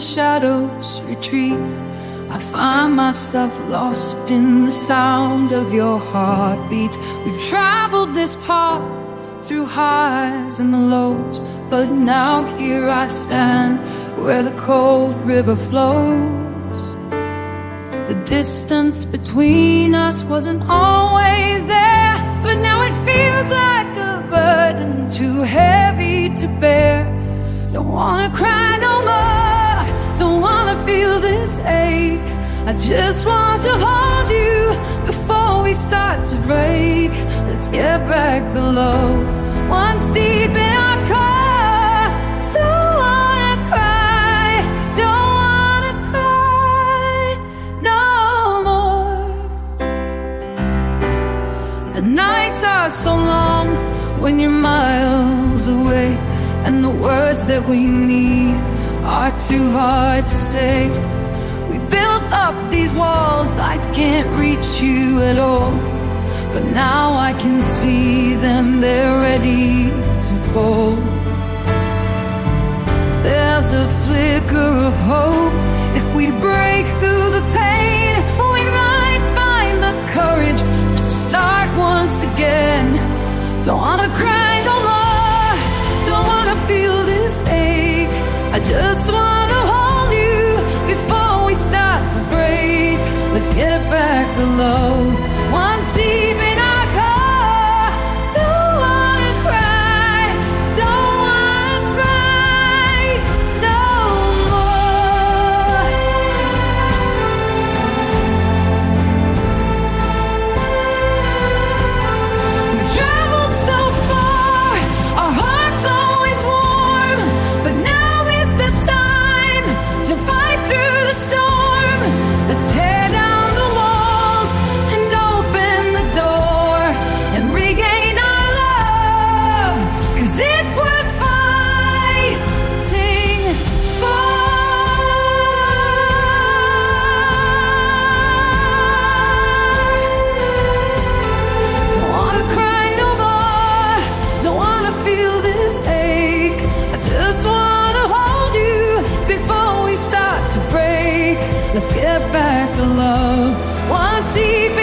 the shadows retreat, I find myself lost in the sound of your heartbeat. We've traveled this path through highs and the lows, but now here I stand where the cold river flows. The distance between us wasn't always there, but now it feels like a burden too heavy to bear. Don't wanna cry no more, wanna feel this ache. I just want to hold you before we start to break. Let's get back the love once deep in our car. Don't wanna cry, don't wanna cry no more. The nights are so long when you're miles away, and the words that we need are too hard to say. We built up these walls, I can't reach you at all. But now I can see them, they're ready to fall. There's a flicker of hope. If we break through get back the love. Once deep Let's get back the love. Once deep